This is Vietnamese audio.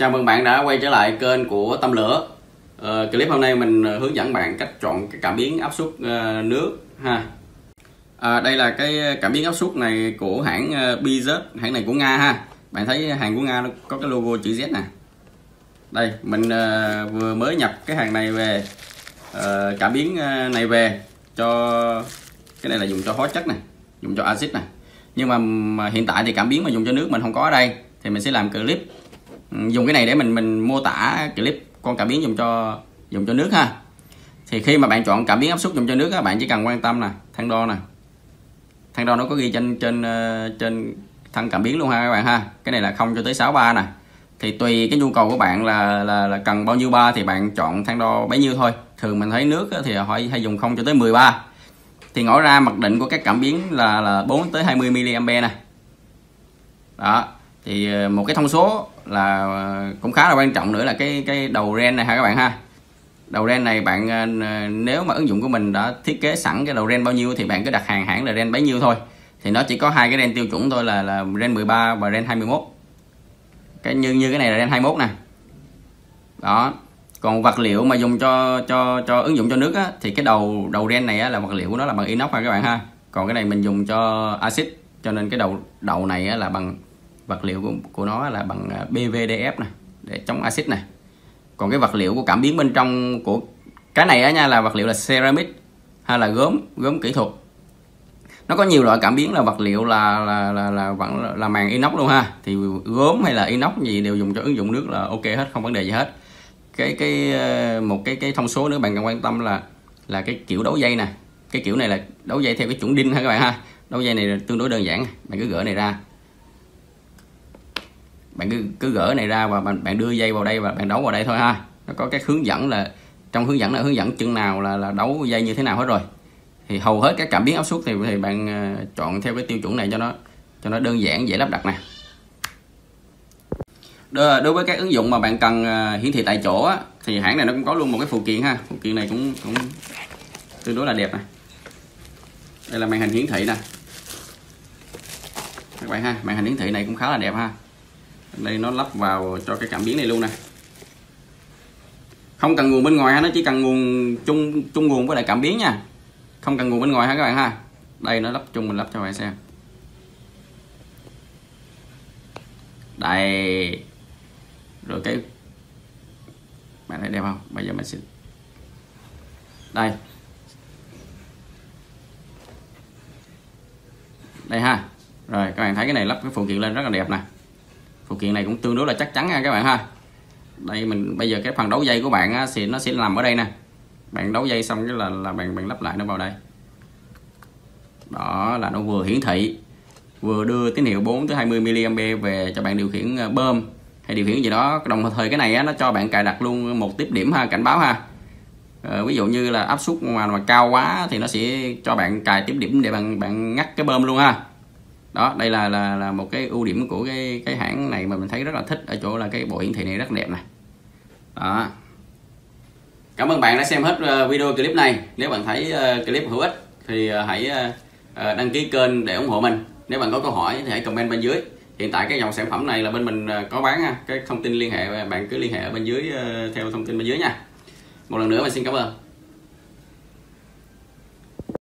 Chào mừng bạn đã quay trở lại kênh của Tâm Lửa. Ờ, Clip hôm nay mình ờ, hướng dẫn bạn cách chọn cái cảm biến áp suất uh, nước ha. À, Đây là cái cảm biến áp suất này của hãng uh, BZ, hãng này của Nga ha. Bạn thấy hàng của Nga nó có cái logo chữ Z nè. Đây, mình uh, vừa mới nhập cái hàng này về uh, Cảm biến này về cho Cái này là dùng cho hóa chất này Dùng cho axit này Nhưng mà, mà hiện tại thì cảm biến mà dùng cho nước mình không có ở đây Thì mình sẽ làm clip dùng cái này để mình mình mô tả clip con cảm biến dùng cho dùng cho nước ha. Thì khi mà bạn chọn cảm biến áp suất dùng cho nước các bạn chỉ cần quan tâm nè thang đo nè. Thang đo nó có ghi trên trên ờ, trên thân cảm biến luôn ha các bạn ha. Cái này là không cho tới 63 nè. Thì tùy cái nhu cầu của bạn là là, là cần bao nhiêu ba thì bạn chọn thang đo bấy nhiêu thôi. Thường mình thấy nước thì họ hay dùng không cho tới 13 thì ngõ ra mặc định của các cảm biến là là 4 tới 20 mA nè. Đó thì ờ, một cái thông số là ờ, cũng khá là quan trọng nữa là cái cái đầu ren này ha các bạn ha. Đầu ren này bạn ờ, nếu mà ứng dụng của mình đã thiết kế sẵn cái đầu ren bao nhiêu thì bạn cứ đặt hàng hãng là ren bấy nhiêu thôi. Thì nó chỉ có hai cái ren tiêu chuẩn thôi là là ren 13 và ren 21 cái như như cái này là ren 21 nè. Đó. Còn vật liệu mà dùng cho cho cho ứng dụng cho nước á, thì cái đầu đầu ren này á, là vật liệu của nó là bằng inox ha các bạn ha. Còn cái này mình dùng cho axit cho nên cái đầu đầu này á, là bằng vật liệu của, của nó là bằng à, PVDF này để chống axit này. Còn cái vật liệu của cảm biến bên trong của cái này á nha là vật liệu là ceramic hay là gốm gốm kỹ thuật. Nó có nhiều loại cảm biến là vật liệu là là là, là vẫn là, là màng inox luôn ha. Thì gốm hay là inox gì đều dùng cho ứng dụng nước là ok hết không vấn đề gì hết. Cái cái ờ, một cái cái thông số nữa bạn cần quan tâm là là cái kiểu đấu dây nè cái kiểu này là đấu dây theo cái chuẩn đinh ha các bạn ha. Đấu dây này tương đối đơn giản bạn cứ gỡ này ra bạn cứ cứ gỡ này ra và bạn, bạn đưa dây vào đây và bạn đấu vào đây thôi ha. Nó có cái hướng dẫn là trong hướng dẫn là hướng dẫn chân nào là là đấu dây như thế nào hết rồi. Thì hầu hết các cảm biến áp suất thì thì bạn ờ, chọn theo cái tiêu chuẩn này cho nó cho nó đơn giản dễ lắp đặt nè. Đối, đối với các ứng dụng mà bạn cần ờ, hiển thị tại chỗ á, thì hãng này nó cũng có luôn một cái phụ kiện ha. Phụ kiện này cũng cũng tương đối là đẹp này đây là màn hình hiển thị nè. Các bạn ha màn hình hiển thị này cũng khá là đẹp ha đây, nó lắp vào cho cái cảm biến này luôn nè. Không cần nguồn bên ngoài ha, nó chỉ cần nguồn chung chung nguồn với lại cảm biến nha. Không cần nguồn bên ngoài ha các bạn ha. Đây, nó lắp chung, mình lắp cho bạn xem. Đây. Rồi cái bạn thấy đẹp không? Bây giờ mình sẽ đây. Đây ha. Rồi, các bạn thấy cái này lắp cái phụ kiện lên rất là đẹp nè phụ kiện này cũng tương đối là chắc chắn nha các bạn ha. Đây mình bây giờ cái phần đấu dây của bạn á, thì nó sẽ nằm ở đây nè. Bạn đấu dây xong cái là là bạn bạn lắp lại nó vào đây. Đó là nó vừa hiển thị vừa đưa tín hiệu 4 tới 20 mA về cho bạn điều khiển ờ, bơm hay điều khiển gì đó. Đồng thời cái này á, nó cho bạn cài đặt luôn một tiếp điểm ha cảnh báo ha. Ờ, ví dụ như là áp suất mà mà cao quá thì nó sẽ cho bạn cài tiếp điểm để bạn bạn ngắt cái bơm luôn ha đó, đây là là là một cái ưu điểm của cái cái hãng này mà mình thấy rất là thích ở chỗ là cái bộ hiển thị này rất đẹp này. Đó. Cảm ơn bạn đã xem hết ờ, video clip này. Nếu bạn thấy ờ, clip hữu ích thì ờ, hãy đăng ký kênh để ủng hộ mình. Nếu bạn có câu hỏi thì hãy comment bên dưới. Hiện tại cái dòng sản phẩm này là bên mình có bán cái thông tin liên hệ, bạn cứ liên hệ ở bên dưới theo thông tin bên dưới nha. Một lần nữa, mình xin cảm ơn.